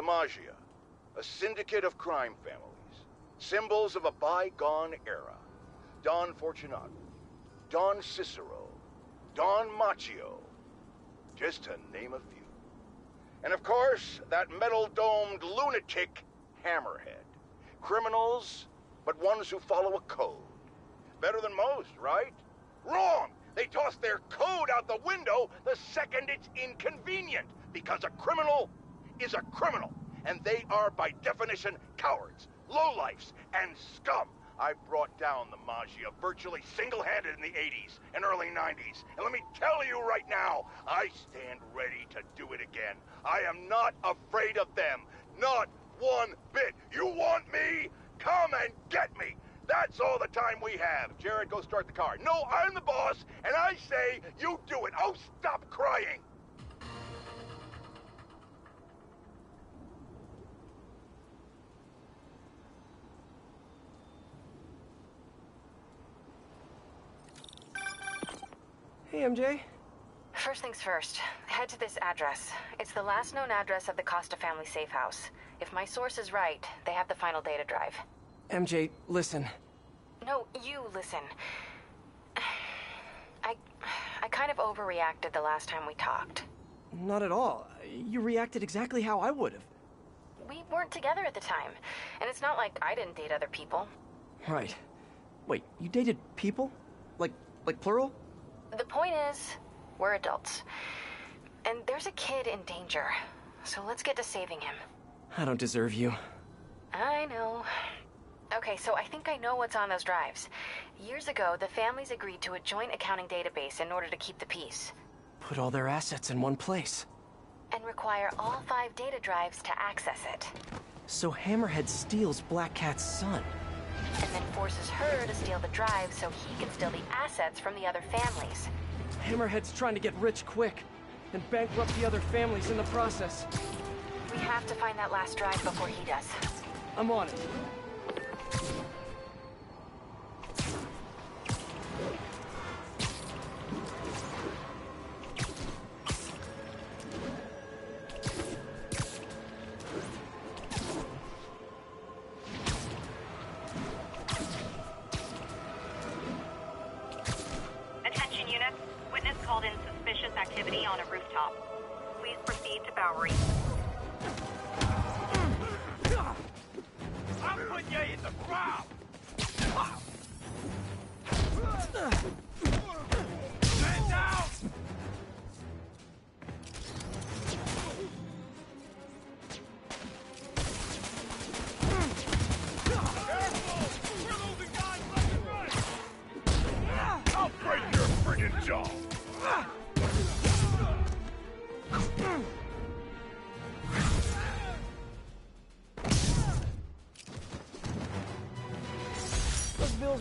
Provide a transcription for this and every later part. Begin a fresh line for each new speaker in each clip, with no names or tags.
The Maggia, a syndicate of crime families, symbols of a bygone era. Don Fortunato, Don Cicero, Don Macchio, just to name a few. And of course, that metal-domed lunatic Hammerhead. Criminals, but ones who follow a code. Better than most, right? Wrong! They toss their code out the window the second it's inconvenient, because a criminal is a criminal, and they are by definition cowards, lowlifes, and scum. I brought down the Maggia virtually single-handed in the 80s and early 90s. And let me tell you right now, I stand ready to do it again. I am not afraid of them. Not one bit. You want me? Come and get me. That's all the time we have. Jared, go start the car. No, I'm the boss, and I say you do it. Oh, stop crying.
Hey, MJ.
First things first, head to this address. It's the last known address of the Costa family safe house. If my source is right, they have the final data drive.
MJ, listen.
No, you listen. I I kind of overreacted the last time we talked.
Not at all. You reacted exactly how I would have.
We weren't together at the time, and it's not like I didn't date other people.
Right. Wait, you dated people? Like, like plural?
The point is, we're adults. And there's a kid in danger. So let's get to saving him.
I don't deserve you.
I know. Okay, so I think I know what's on those drives. Years ago, the families agreed to a joint accounting database in order to keep the peace.
Put all their assets in one place.
And require all five data drives to access it.
So Hammerhead steals Black Cat's son.
And then forces her to steal the drive so he can steal the assets from the other families.
Hammerhead's trying to get rich quick and bankrupt the other families in the process.
We have to find that last drive before he does.
I'm on it.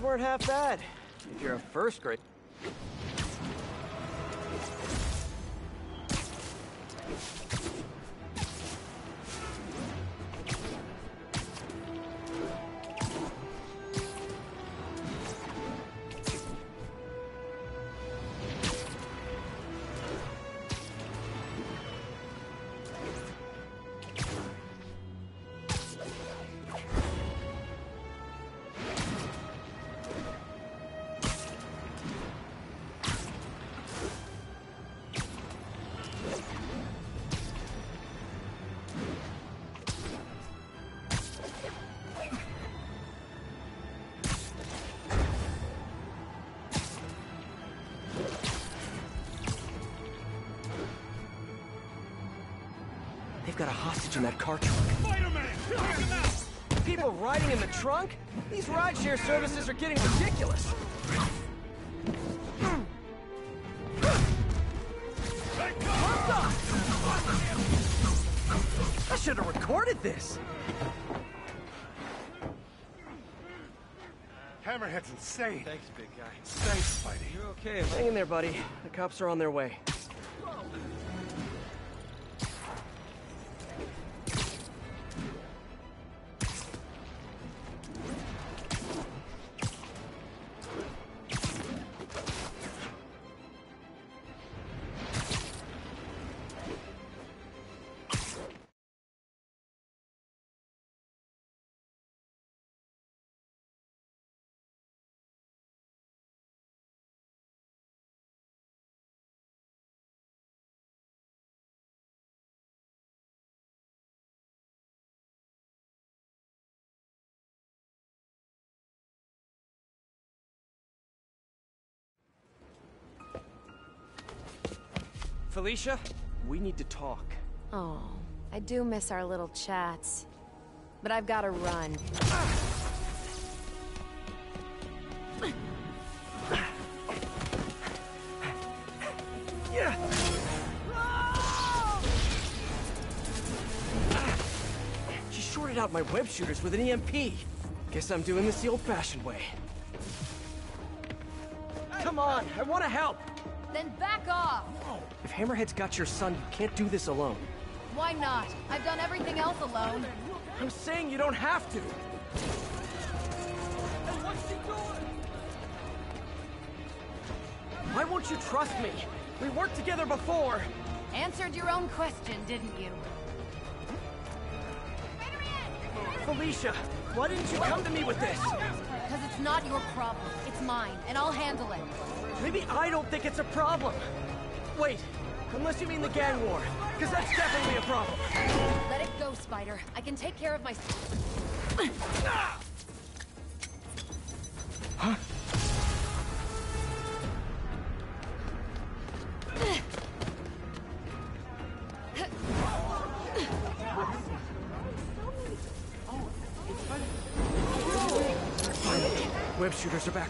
Weren't half bad. If you're a first grade. Got a hostage in that car trunk.
Spider-Man! Take!
People riding in the trunk? These rideshare services are getting ridiculous. I should have recorded this.
Hammerhead's insane.
Thanks, big guy.
Thanks, Spidey.
You're okay.
Hang in there, buddy. The cops are on their way. Felicia, we need to talk.
Oh, I do miss our little chats. But I've gotta run.
Yeah. She shorted out my web shooters with an EMP. Guess I'm doing this the old-fashioned way. Come on, I want to help.
Then back off!
If Hammerhead's got your son, you can't do this alone.
Why not? I've done everything else alone.
I'm saying you don't have to. Why won't you trust me? We worked together before.
Answered your own question, didn't you?
Felicia, why didn't you come to me with this?
Because it's not your problem. It's mine, and I'll handle it.
Maybe I don't think it's a problem. Wait, unless you mean the gang war, because that's definitely a problem.
Let it go, Spider. I can take care of my...
Huh?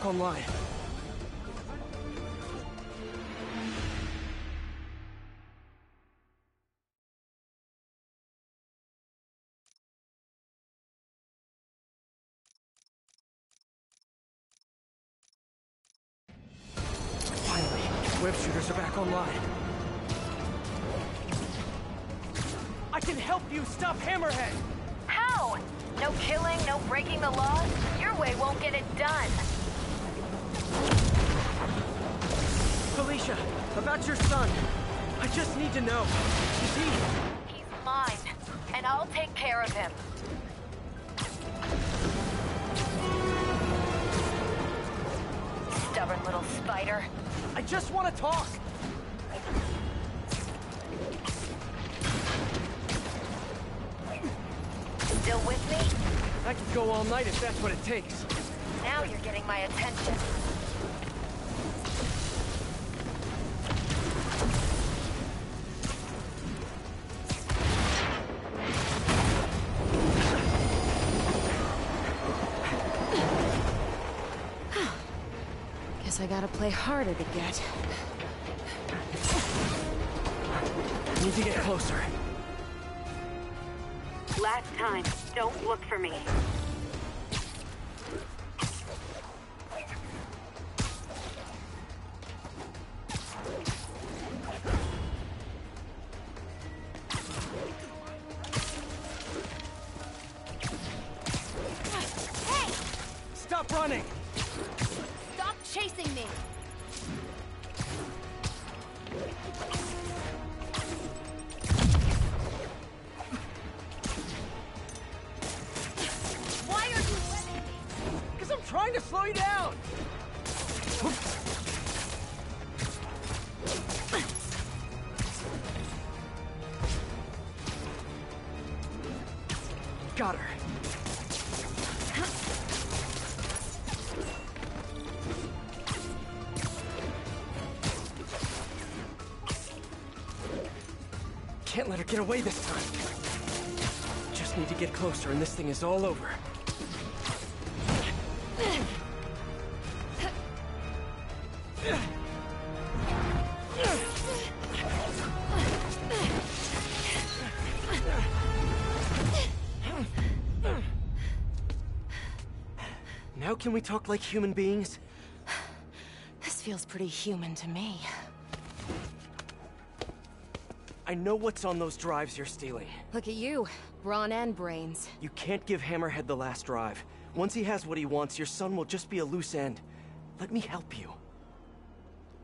Online. I could go all night if that's what it takes.
Now you're getting my attention.
Guess I gotta play harder to get.
Need to get closer.
Last time. Don't look for me.
To and this thing is all over. Now can we talk like human beings?
This feels pretty human to me.
I know what's on those drives you're stealing.
Look at you, brawn and brains.
You can't give Hammerhead the last drive. Once he has what he wants, your son will just be a loose end. Let me help you.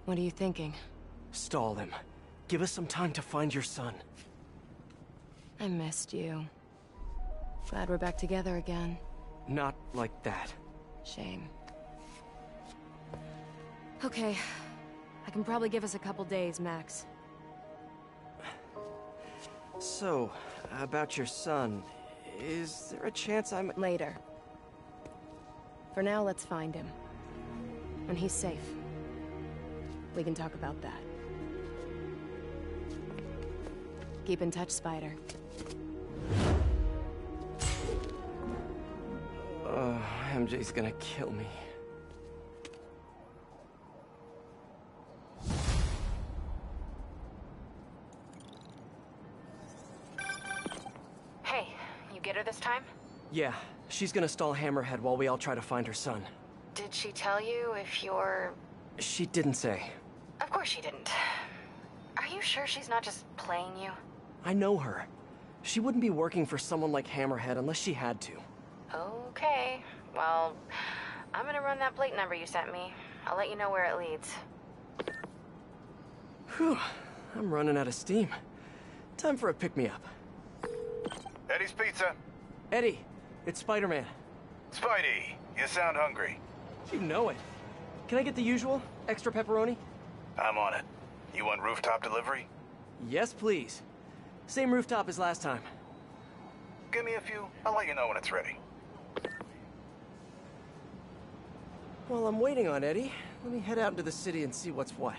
What are you thinking?
Stall him. Give us some time to find your son.
I missed you. Glad we're back together again.
Not like that.
Shame. Okay. I can probably give us a couple days, Max.
So, about your son, is there a chance I'm...
Later. For now, let's find him. When he's safe. We can talk about that.
Keep in touch, Spider.
Uh, oh, MJ's gonna kill me. Yeah, she's gonna stall Hammerhead while we all try to find her son.
Did she tell you if you're.
She didn't say.
Of course she didn't. Are you sure she's not just playing you?
I know her. She wouldn't be working for someone like Hammerhead unless she had to.
Okay. Well, I'm gonna run that plate number you sent me. I'll let you know where it leads.
Whew, I'm running out of steam. Time for a pick-me-up.
Eddie's Pizza.
Eddie, it's Spider-Man.
Spidey, you sound hungry.
You know it. Can I get the usual? Extra pepperoni?
I'm on it. You want rooftop delivery?
Yes, please. Same rooftop as last time.
Give me a few. I'll let you know when it's ready.
While I'm waiting on Eddie, let me head out into the city and see what's what.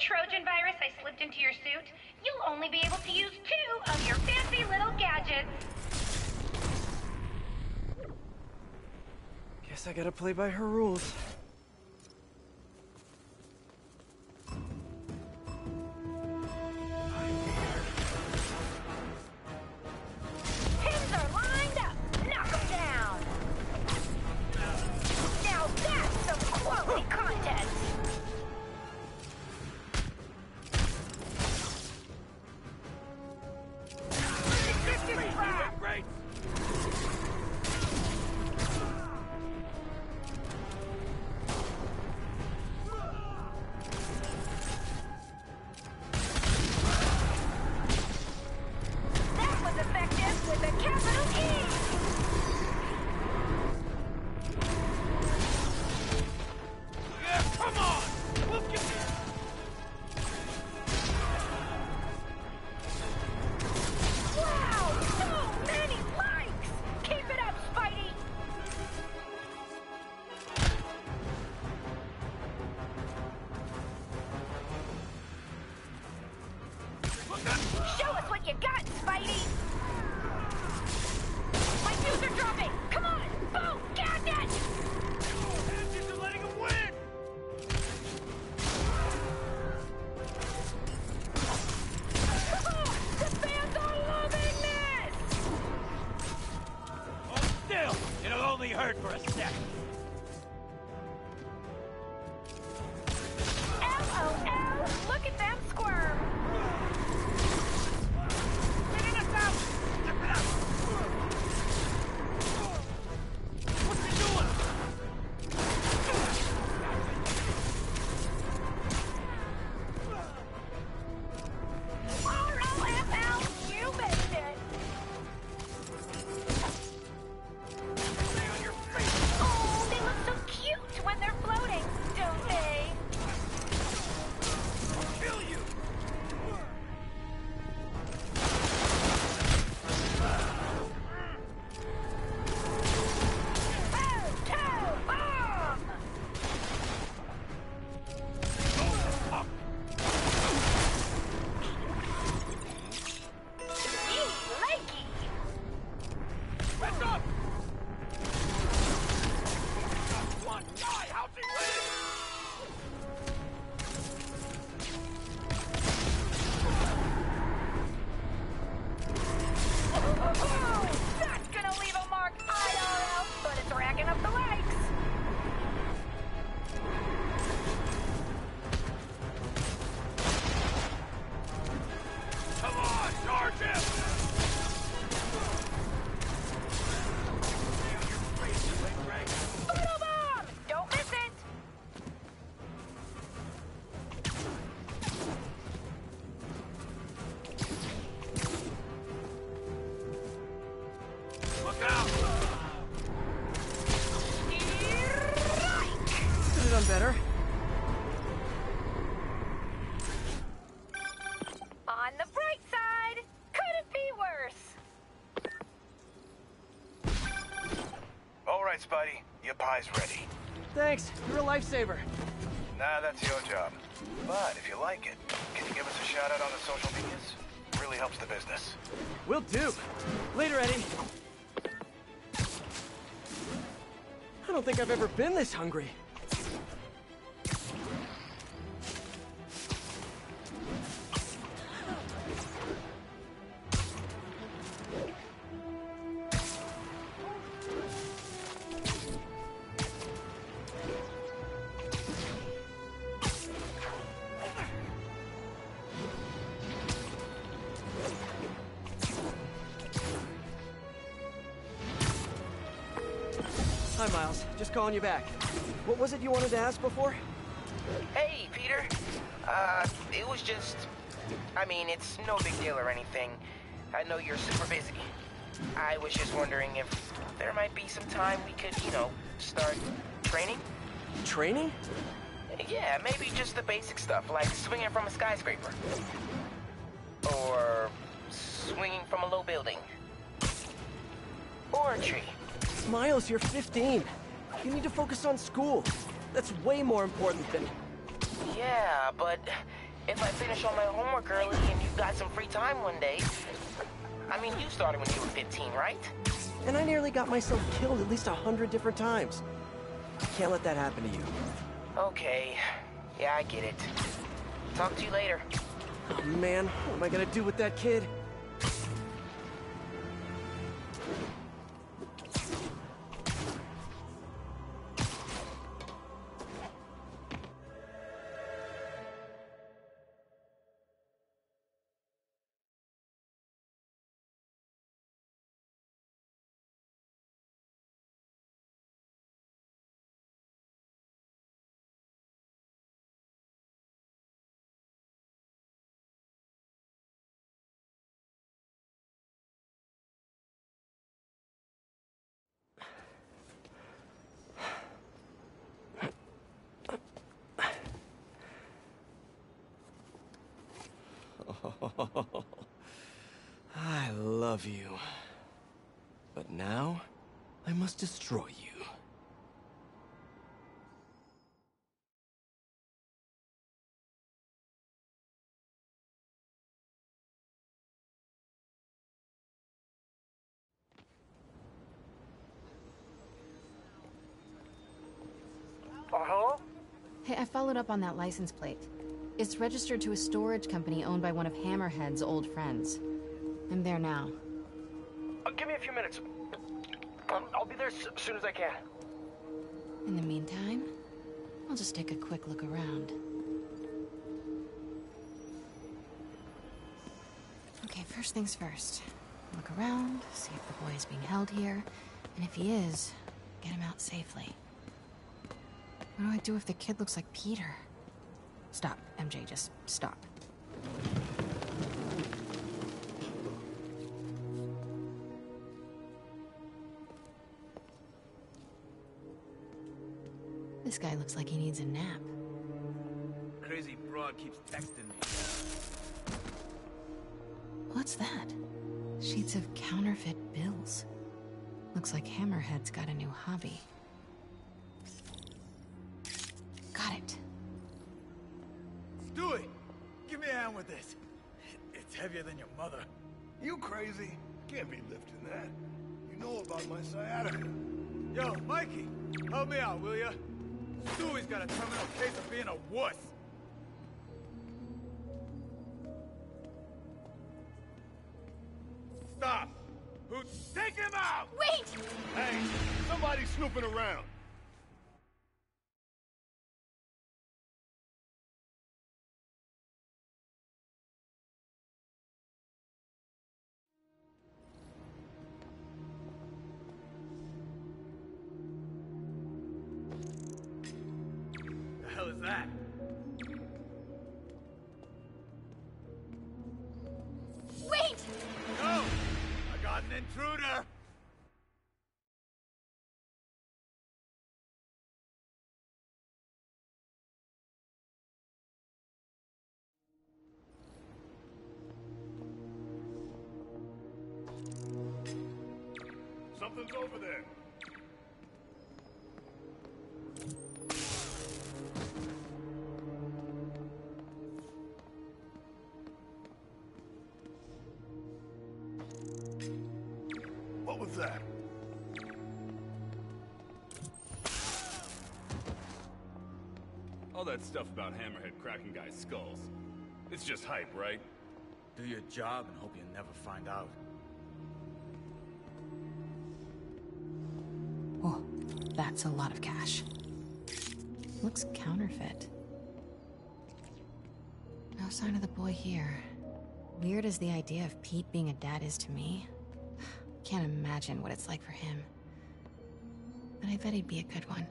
Trojan virus I slipped into your suit, you'll only be able to use two of your fancy little gadgets.
Guess I gotta play by her rules.
Your pie's ready.
Thanks, you're a lifesaver.
Nah, that's your job. But if you like it, can you give us a shout out on the social medias? Really helps the business.
Will do. Later, Eddie. I don't think I've ever been this hungry. You back. What was it you wanted to ask before?
Hey, Peter. Uh, it was just... I mean, it's no big deal or anything. I know you're super busy. I was just wondering if there might be some time we could, you know, start training?
Training?
Yeah, maybe just the basic stuff, like swinging from a skyscraper. Or swinging from a low building. Or a tree.
Miles, you're 15. You need to focus on school. That's way more important than...
Yeah, but if I finish all my homework early and you've got some free time one day... I mean, you started when you were 15, right?
And I nearly got myself killed at least a hundred different times. I can't let that happen to you.
Okay. Yeah, I get it. Talk to you later.
Oh, man, what am I gonna do with that kid? I love you. But now, I must destroy you.
Uh, hello?
Hey, I followed up on that license plate. It's registered to a storage company owned by one of Hammerhead's old friends. I'm there now.
Uh, give me a few minutes. Um, I'll be there as soon as I can.
In the meantime, I'll just take a quick look around. Okay, first things first. Look around, see if the boy is being held here, and if he is, get him out safely. What do I do if the kid looks like Peter? Stop, MJ, just stop. This guy looks like he needs a nap.
Crazy broad keeps texting me.
What's that? Sheets of counterfeit bills. Looks like Hammerhead's got a new hobby.
Help me out, will ya? Stewie's got a terminal case of being a wuss. Stop! Who? Take him out!
Wait!
Hey, somebody snooping around. Something's over there. What was that?
All that stuff about Hammerhead cracking guys' skulls. It's just hype, right?
Do your job and hope you never find out.
That's a lot of cash. Looks counterfeit. No sign of the boy here. Weird as the idea of Pete being a dad is to me. Can't imagine what it's like for him. But I bet he'd be a good one.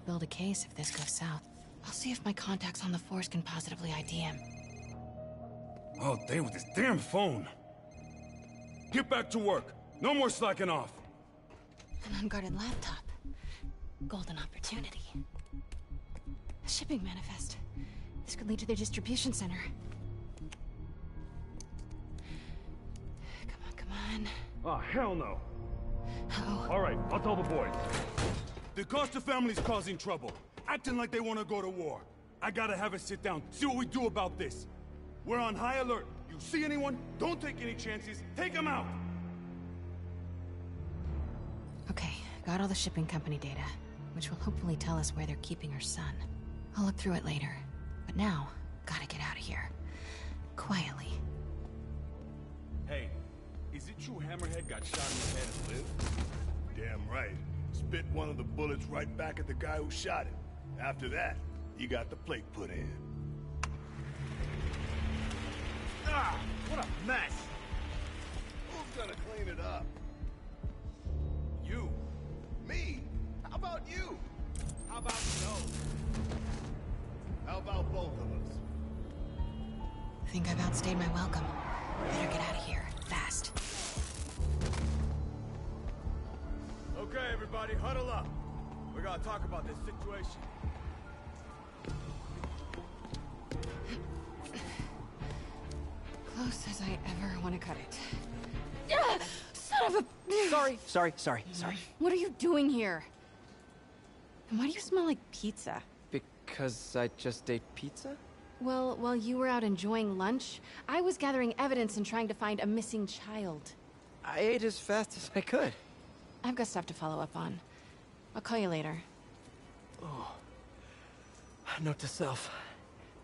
Help build a case if this goes south. I'll see if my contacts on the force can positively ID him.
Oh, All day with this damn phone. Get back to work. No more slacking off.
An unguarded laptop. Golden opportunity. A shipping manifest. This could lead to their distribution center. Come on, come on.
Oh, hell no.
Oh.
All right, I'll tell the boys.
The Costa family's causing trouble, acting like they want to go to war. I gotta have a sit down, see what we do about this. We're on high alert. You see anyone? Don't take any chances. Take them out.
Okay, got all the shipping company data, which will hopefully tell us where they're keeping her son. I'll look through it later. But now, gotta get out of here. Quietly.
Hey, is it true Hammerhead got shot in the head and lived?
Damn right. Spit one of the bullets right back at the guy who shot him. After that, he got the plate put in.
Ah, what a mess.
Who's gonna clean it up?
You.
Me? How about you?
How about no?
How about both of us?
I Think I've outstayed my welcome. Better get out of here,
huddle up. We gotta talk about this situation.
Close as I ever want to cut it. Ah, son of a...
Sorry, sorry, sorry, sorry.
What are you doing here? And why do you smell like pizza?
Because I just ate pizza?
Well, while you were out enjoying lunch, I was gathering evidence and trying to find a missing child.
I ate as fast as I could.
I've got stuff to follow up on. I'll call you later. Oh.
Note to self.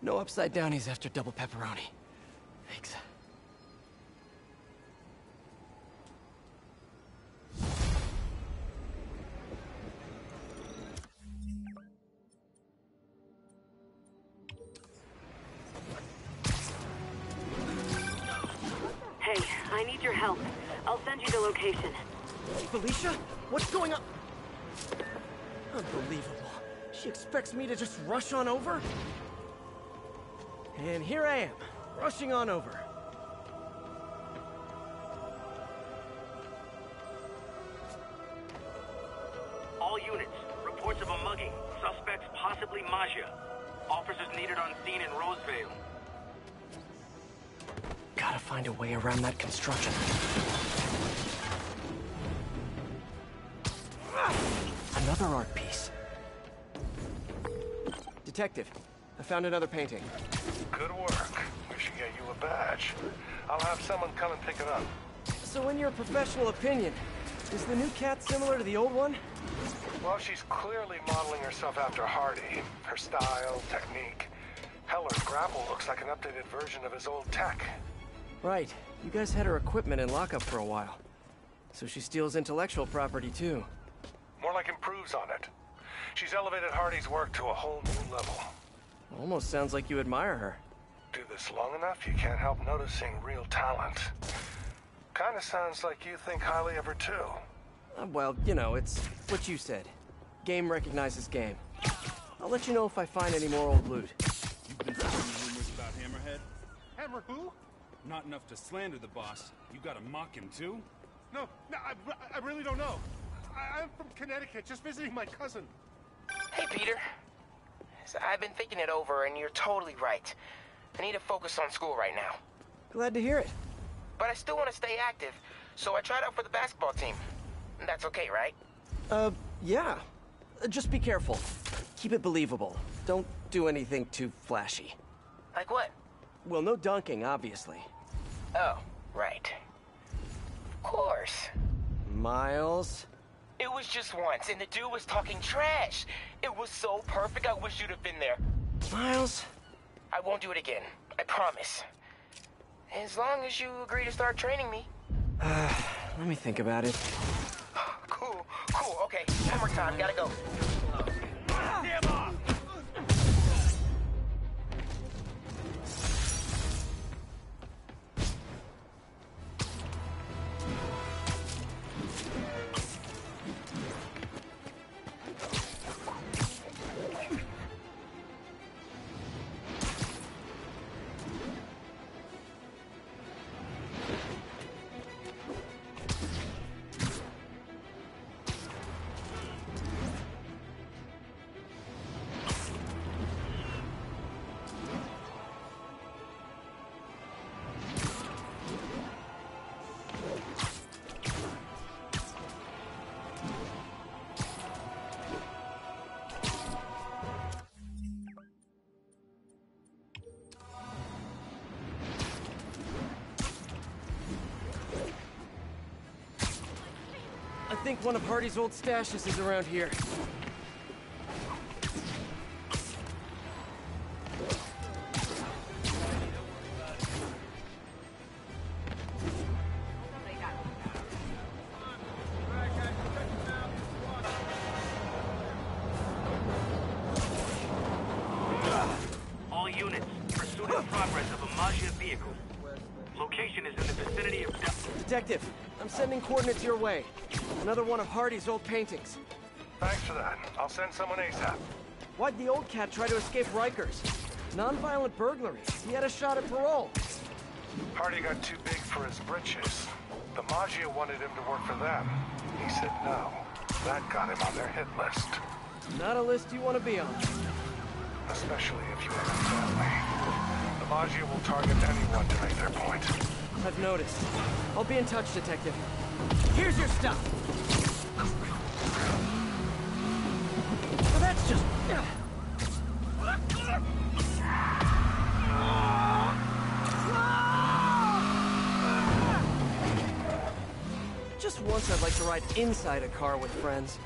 No upside downies after double pepperoni. Thanks.
Hey, I need your help. I'll send you the location.
Felicia? What's going on? Unbelievable. She expects me to just rush on over? And here I am, rushing on over.
All units, reports of a mugging. Suspects possibly Maggia. Officers needed on scene in Rosevale.
Gotta find a way around that construction. Another art piece. Detective, I found another painting.
Good work. We should get you a badge. I'll have someone come and pick it up.
So in your professional opinion, is the new cat similar to the old one?
Well, she's clearly modeling herself after Hardy. Her style, technique. Hell, her grapple looks like an updated version of his old tech.
Right. You guys had her equipment in lockup for a while. So she steals intellectual property too.
More like improves on it. She's elevated Hardy's work to a whole new level.
Almost sounds like you admire her.
Do this long enough, you can't help noticing real talent. Kinda sounds like you think highly of her too.
Uh, well, you know, it's what you said. Game recognizes game. I'll let you know if I find any more old loot.
You've been spreading rumors about Hammerhead?
Hammer who?
Not enough to slander the boss. You gotta mock him too?
No, no, I, I really don't know. I, I'm from Connecticut, just visiting my cousin.
Hey, Peter. So I've been thinking it over, and you're totally right. I need to focus on school right now.
Glad to hear it.
But I still want to stay active, So I tried out for the basketball team. That's okay, right?
Uh, yeah. Uh, Just be careful. Keep it believable. Don't do anything too flashy.
Like what?
Well, no dunking, obviously.
Oh, right. Of course.
Miles?
It was just once, and the dude was talking trash. It was so perfect, I wish you'd have been there.
Miles?
I won't do it again. I promise. As long as you agree to start training me.
Uh, let me think about it.
Cool, cool, okay. Homework time, gotta go.
Damn I think one of Hardy's old stashes is around here.
All units, pursuit progress of a Maggia vehicle. Location is in the vicinity of...
Detective, I'm sending coordinates your way. Another one of Hardy's old paintings.
Thanks for that. I'll send someone ASAP.
Why'd the old cat try to escape Rikers? Nonviolent burglary. He had a shot at parole.
Hardy got too big for his britches. The Maggia wanted him to work for them. He said no. That got him on their hit list.
Not a list you want to be on.
Especially if you have a family. The Maggia will target anyone to make their point.
I've noticed. I'll be in touch, Detective. Here's your stuff. Well, that's just... Just once I'd like to ride inside a car with friends.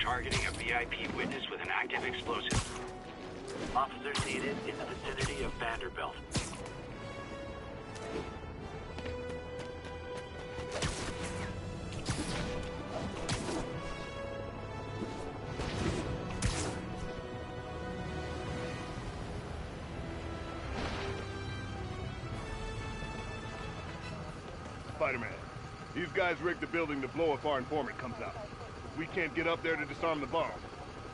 Targeting a VIP witness with an active explosive. Officers needed in the vicinity of Vanderbilt.
Spider-Man, these guys rigged the building to blow if our informant comes out. We can't get up there to disarm the bomb.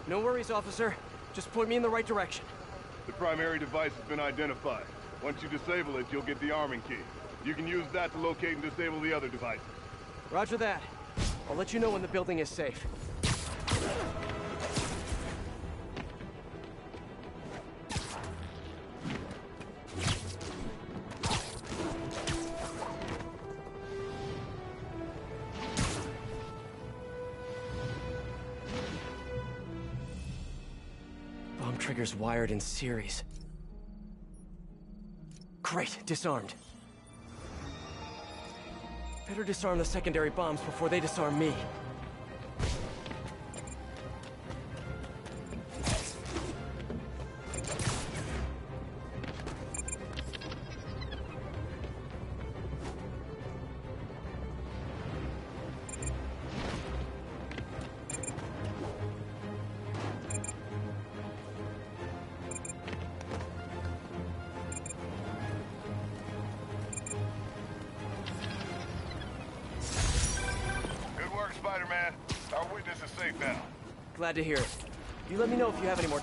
No worries, officer. Just point me in the right direction.
The primary device has been identified. Once you disable it, you'll get the arming key. You can use that to locate and disable the other devices.
Roger that. I'll let you know when the building is safe. Triggers wired in series. Great, disarmed. Better disarm the secondary bombs before they disarm me.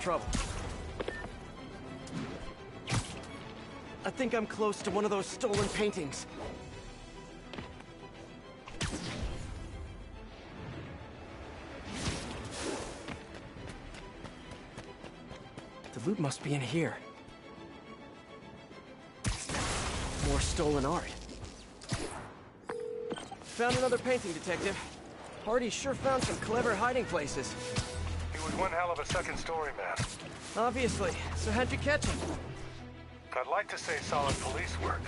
Trouble. I think I'm close to one of those stolen paintings. The loot must be in here. More stolen art. Found another painting, Detective. Hardy sure found some clever hiding places.
One hell of a second story man.
Obviously. So how'd you catch him?
I'd like to say solid police work,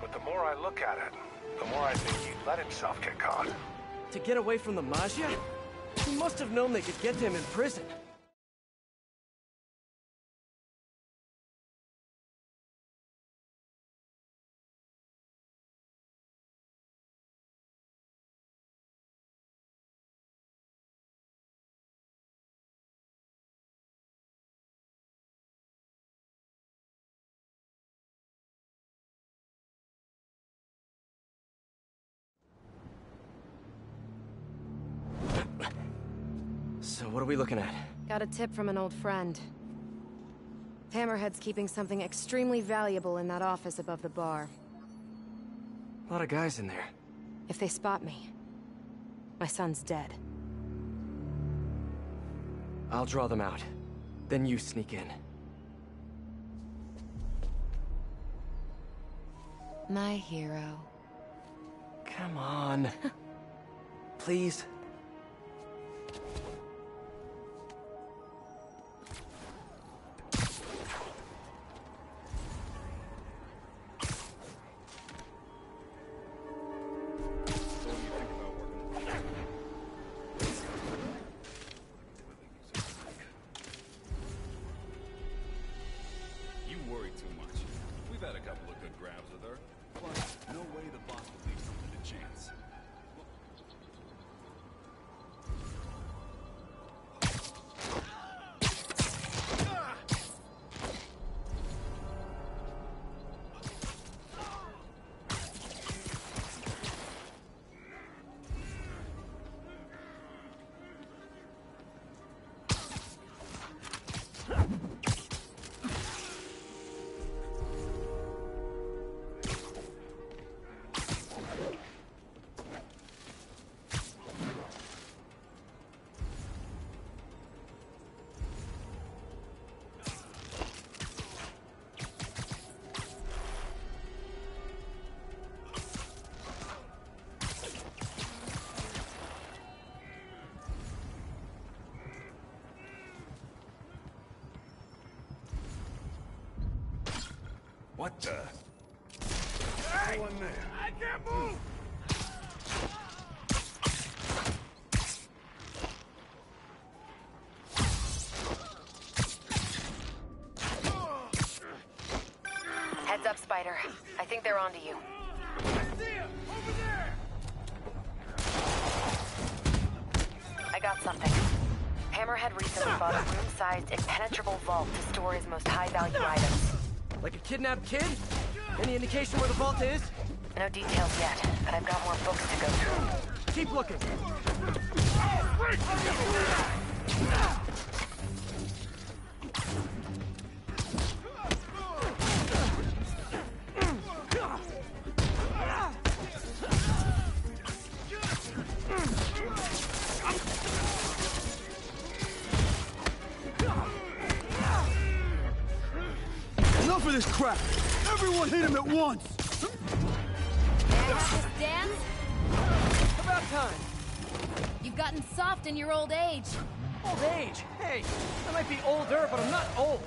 but the more I look at it, the more I think he let himself get caught.
To get away from the Maggia? He must have known they could get to him in prison. So what are we looking at?
Got a tip from an old friend. Hammerhead's keeping something extremely valuable in that office above the bar.
A lot of guys in there.
If they spot me, my son's dead.
I'll draw them out. Then you sneak in.
My hero.
Come on. Please.
What the? Hey! No one there.
I can't move!
Heads up, Spider. I think they're onto you. I got something. Hammerhead recently bought a room-sized, impenetrable vault to store his most high-value items.
Like a kidnapped kid? Any indication where the vault is?
No details yet, but I've got more books to go through.
Keep looking.
Hit him at once!
Dance?
About time.
You've gotten soft in your old age.
Old age? Hey, I might be older, but I'm not old.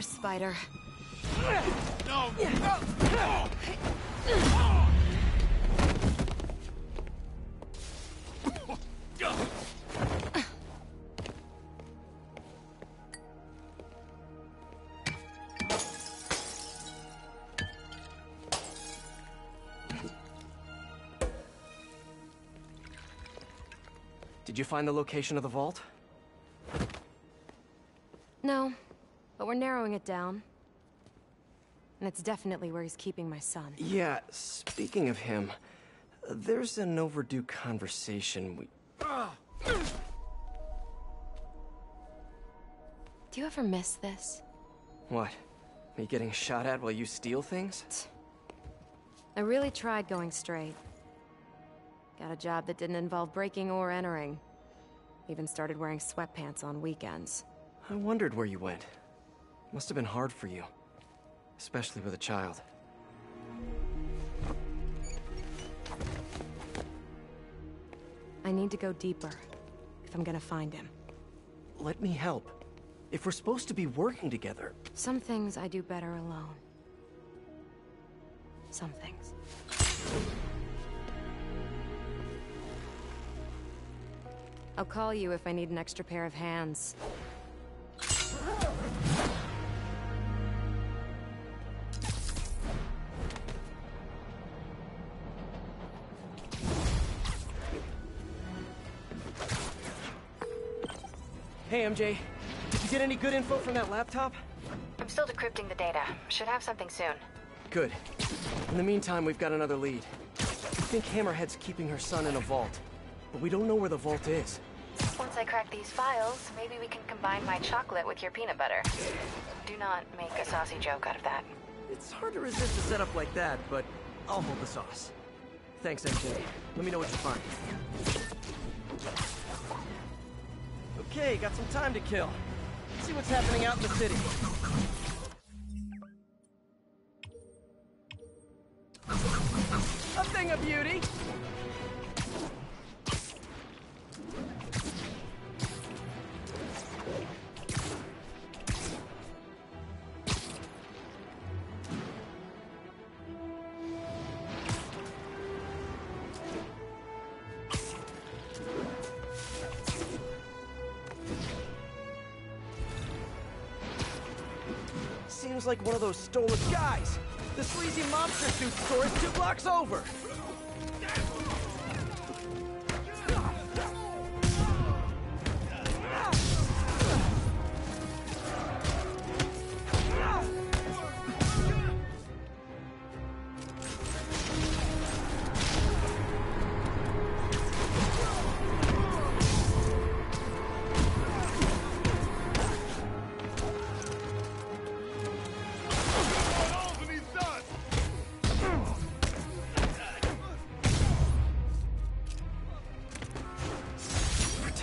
Spider.
No! Did you find the location of the vault?
Down. And it's definitely where he's keeping my son.
Yeah, speaking of him, there's an overdue conversation we.
Do you ever miss this?
What? Me getting shot at while you steal things?
I really tried going straight. Got a job that didn't involve breaking or entering. Even started wearing sweatpants on weekends.
I wondered where you went. Must have been hard for you. Especially with a child.
I need to go deeper if I'm gonna find him.
Let me help. If we're supposed to be working together,
Some things I do better alone. Some things. I'll call you if I need an extra pair of hands.
MJ. Did you get any good info from that laptop?
I'm still decrypting the data. Should have something soon.
Good. In the meantime, we've got another lead. I think Hammerhead's keeping her son in a vault, but we don't know where the vault is.
Once I crack these files, maybe we can combine my chocolate with your peanut butter. Do not make a saucy joke out of that.
It's hard to resist a setup like that, but I'll hold the sauce. Thanks, MJ. Let me know what you find. Okay, got some time to kill. Let's see what's happening out in the city. Guys. The sleazy mobster suit store is two blocks over.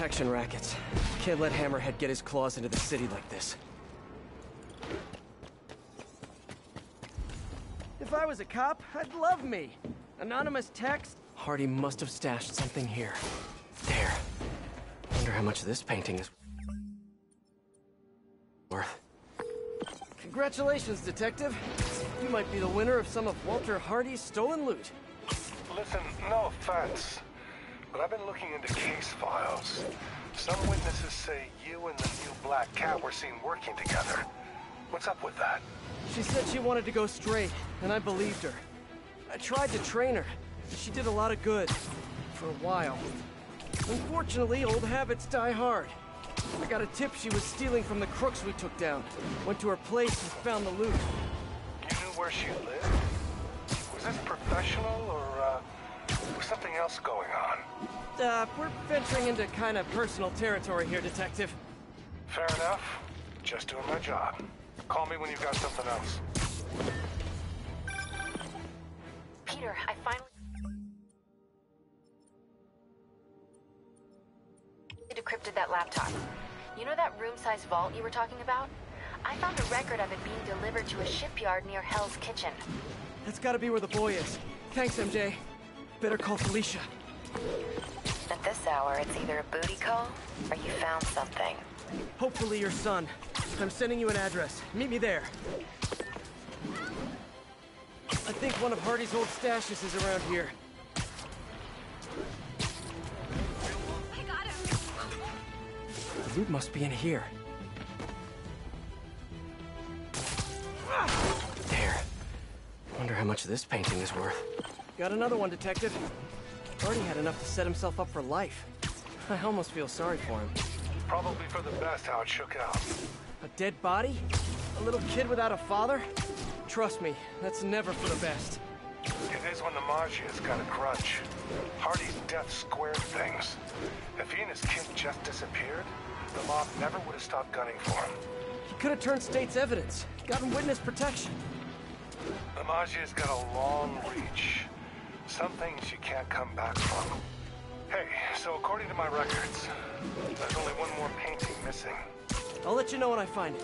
Protection rackets. Can't let Hammerhead get his claws into the city like this. If I was a cop, I'd love me. Anonymous text. Hardy must have stashed something here. There. Wonder how much this painting is worth. Congratulations, detective. You might be the winner of some of Walter Hardy's stolen loot.
Listen, no offense, but I've been looking into case files. Some witnesses say you and the new Black Cat were seen working together. What's up with that?
She said she wanted to go straight, and I believed her. I tried to train her. She did a lot of good. For a while. Unfortunately, old habits die hard. I got a tip she was stealing from the crooks we took down. Went to her place and found the loot.
You knew where she lived? Was this professional or, something else going on?
Uh, we're venturing into kind of personal territory here, Detective.
Fair enough. Just doing my job. Call me when you've got something else.
Peter, I finally decrypted that laptop. You know that room-sized vault you were talking about? I found a record of it being delivered to a shipyard near Hell's Kitchen.
That's gotta be where the boy is. Thanks, MJ. Better call Felicia.
At this hour, it's either a booty call or you found something.
Hopefully your son. I'm sending you an address. Meet me there. I think one of Hardy's old stashes is around here.
I got him.
The loot must be in here. There. Wonder how much this painting is worth. Got another one, Detective. Hardy had enough to set himself up for life. I almost feel sorry for him.
Probably for the best how it shook out.
A dead body? A little kid without a father? Trust me, that's never for the best.
It is when the Maggia's got a grudge. Hardy's death squared things. If he and his kid just disappeared, the mob never would have stopped gunning for him.
He could have turned state's evidence, gotten witness protection.
The Maggia's got a long reach. Some things you can't come back from. Hey, so according to my records, there's only one more painting missing.
I'll let you know when I find it.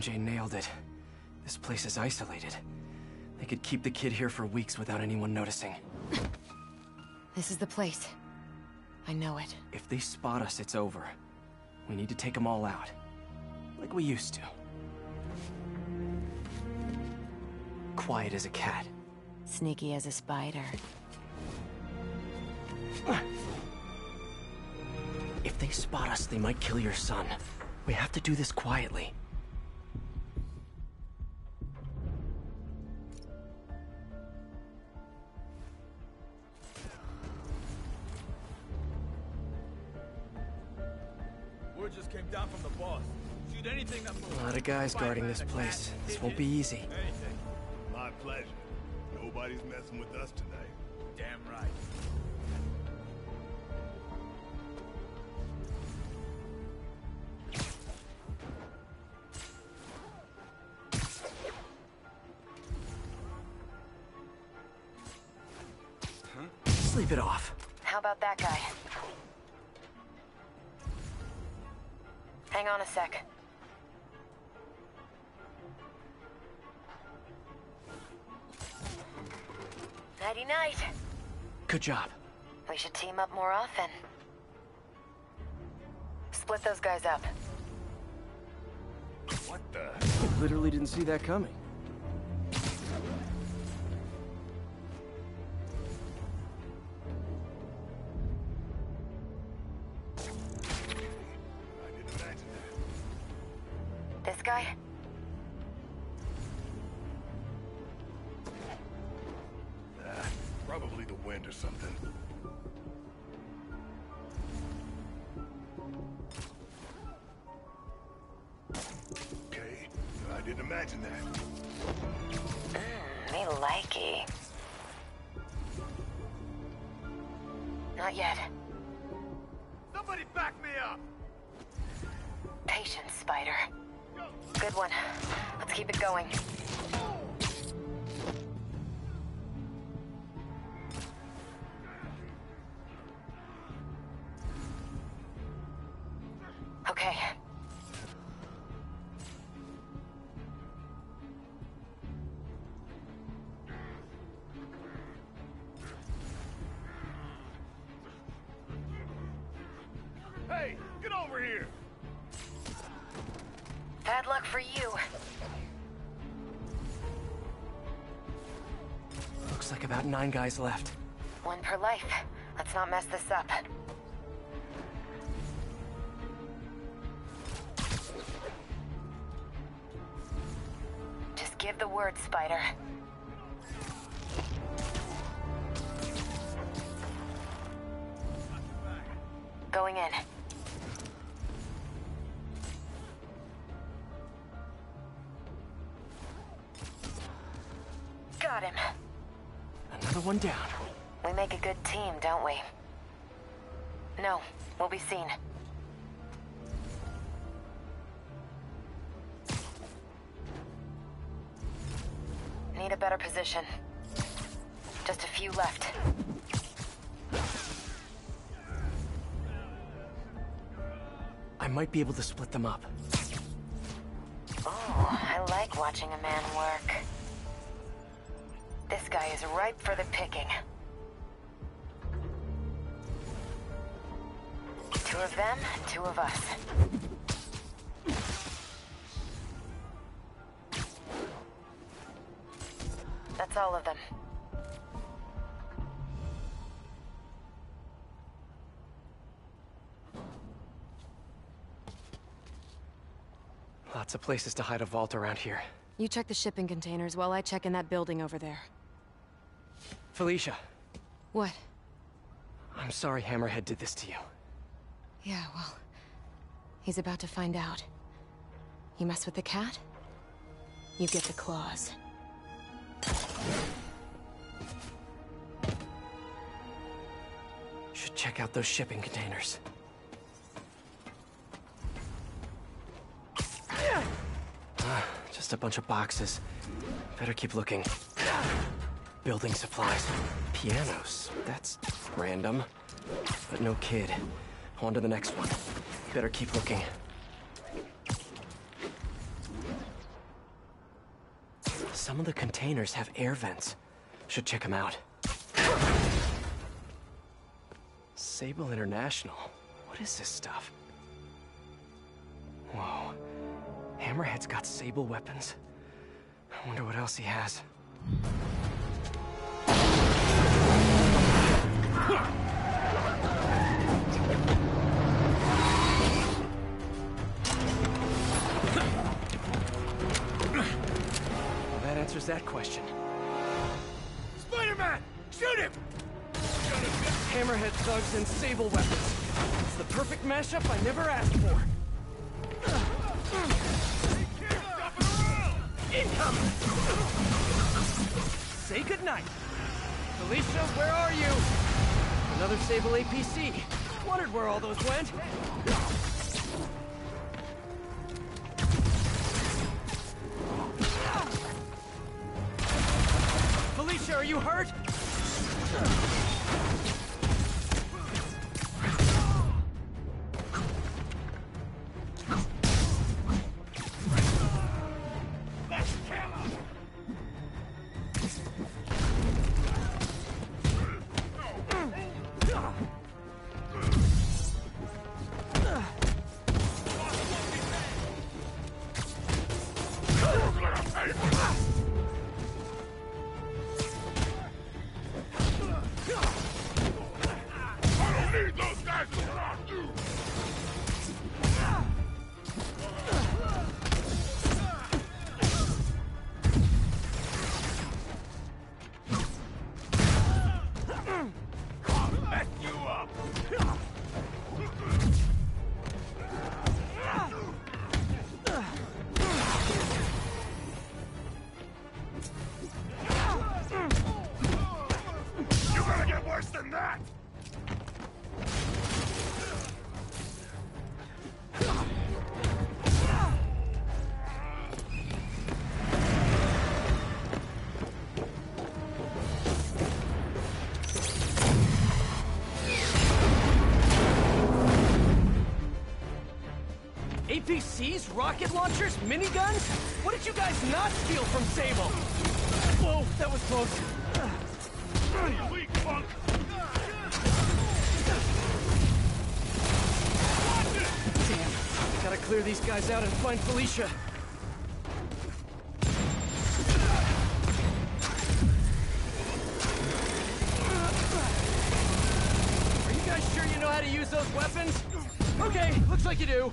MJ nailed it. This place is isolated. They could keep the kid here for weeks without anyone noticing.
This is the place. I know it.
If they spot us, it's over. We need to take them all out. Like we used to. Quiet as a cat.
Sneaky as a spider.
If they spot us, they might kill your son. We have to do this quietly. Guys guarding this place. This won't be easy. Good job.
We should team up more often. Split those guys up.
What the? I literally didn't see that coming.
The wind or something. Okay, I didn't imagine that.
Mmm, me likey. Not yet.
Somebody back me up!
Patience, Spider. Good one. Let's keep it going.
Nine guys left.
One per life. Let's not mess this up. Just give the word, Spider.
Might be able to split them up.
Oh, I like watching a man work. This guy is ripe for the picking. Two of them, two of us. That's all of them.
Lots of places to hide a vault around here.
You check the shipping containers while I check in that building over there.
Felicia,
What?
I'm sorry Hammerhead did this to you.
Yeah, well... He's about to find out. You mess with the cat? You get the claws.
Should check out those shipping containers. Just a bunch of boxes. Better keep looking. Building supplies. Pianos. That's random. But no kid. On to the next one. Better keep looking. Some of the containers have air vents. Should check them out. Sable International. What is this stuff? Whoa. Hammerhead's got Sable weapons. I wonder what else he has. Well, that answers that question.
Spider-Man! Shoot him!
Hammerhead thugs and Sable weapons. It's the perfect mashup I never asked for. Incoming! Say goodnight. Felicia, where are you? Another Sable APC. Wondered where all those went. Felicia, are you hurt? Rocket launchers, miniguns? What did you guys not steal from Sable? Whoa, that was close. Damn. Gotta clear these guys out and find Felicia. Are you guys sure you know how to use those weapons? Okay, looks like you do.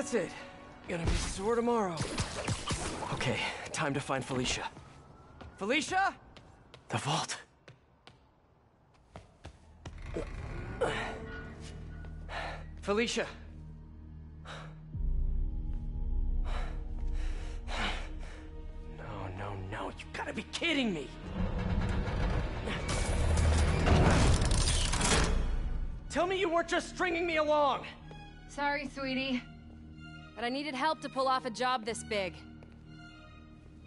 That's it. Gonna be sore tomorrow. Okay, time to find Felicia. Felicia? The vault. Felicia. No, no, no. You gotta gotta be kidding me! Tell me you weren't just stringing me along!
Sorry, sweetie. But I needed help to pull off a job this big.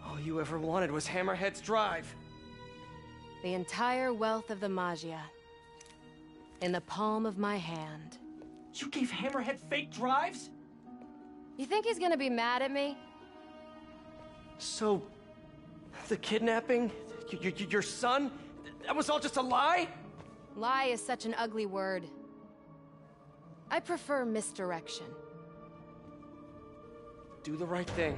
All you ever wanted was Hammerhead's drive.
The entire wealth of the Maggia. In the palm of my hand.
You gave Hammerhead fake drives?
You think he's gonna be mad at me?
So, the kidnapping? Your son? That was all just a lie?
Lie is such an ugly word. I prefer misdirection.
Do the right thing.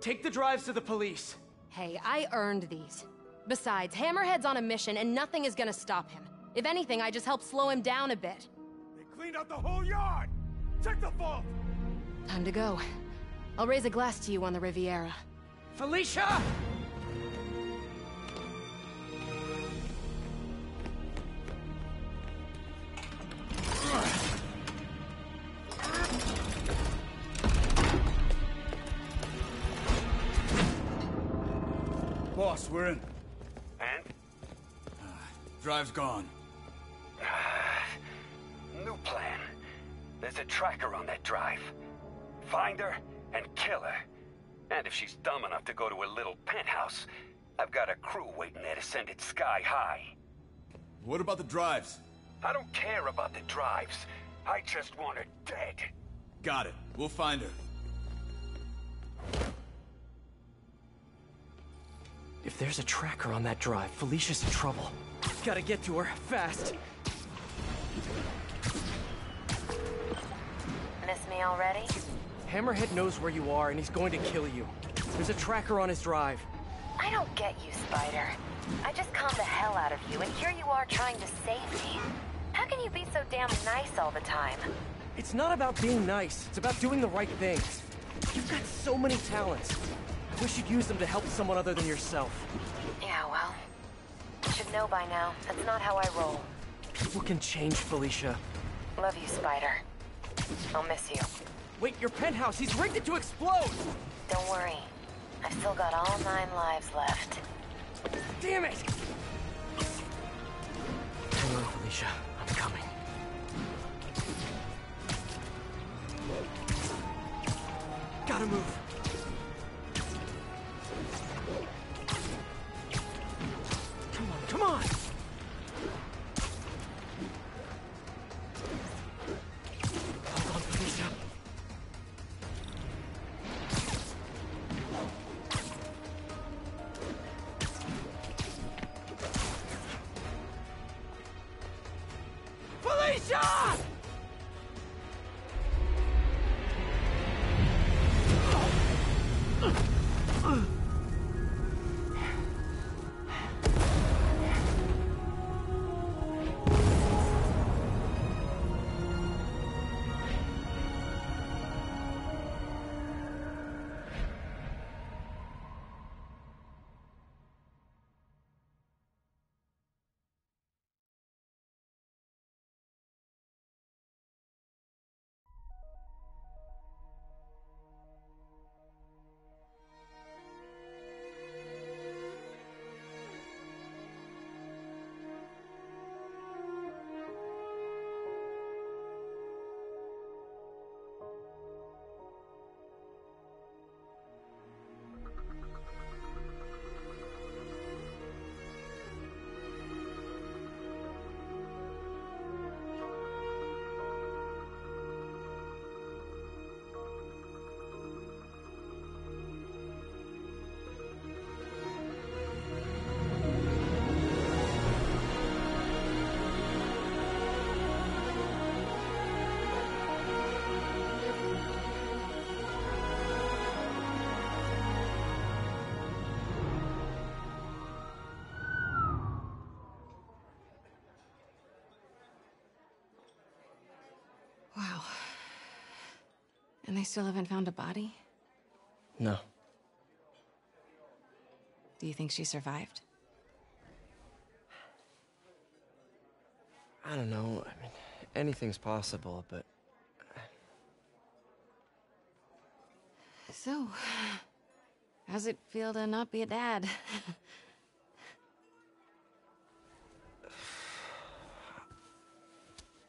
Take the drives to the police.
Hey, I earned these. Besides, Hammerhead's on a mission and nothing is gonna stop him. If anything, I just help slow him down a bit.
They cleaned out the whole yard! Check the vault!
Time to go. I'll raise a glass to you on the Riviera.
Felicia!
She's to go to a little penthouse, I've got a crew waiting there to send it sky high.
What about the drives?
I don't care about the drives. I just want her dead.
Got it. We'll find her.
If there's a tracker on that drive, Felicia's in trouble. Gotta get to her, fast.
Miss me already?
Hammerhead knows where you are, and he's going to kill you. There's a tracker on his drive.
I don't get you, Spider. I just calmed the hell out of you, and here you are trying to save me. How can you be so damn nice all the time?
It's not about being nice. It's about doing the right things. You've got so many talents. I wish you'd use them to help someone other than yourself.
Yeah, well, you should know by now. That's not how I roll.
People can change, Felicia.
Love you, Spider. I'll miss you.
Wait, your penthouse! He's rigged it to explode!
Don't worry. I've still got all nine lives left.
Damn it! Hang on, Felicia. I'm coming. Gotta move. Come on, come on! On,
And they still haven't found a body?
No.
Do you think she survived?
I don't know. I mean, anything's possible, but
So,
How's it feel to not be a dad?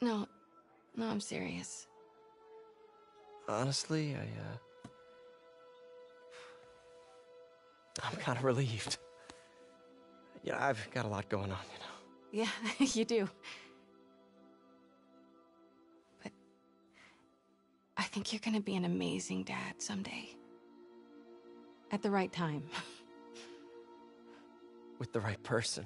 no, no, I'm serious.
Honestly, I, uh... I'm kind of relieved. Yeah, I've got a lot going on, you know.
Yeah, you do. But I think you're gonna be an amazing dad someday. At the right time.
With the right person.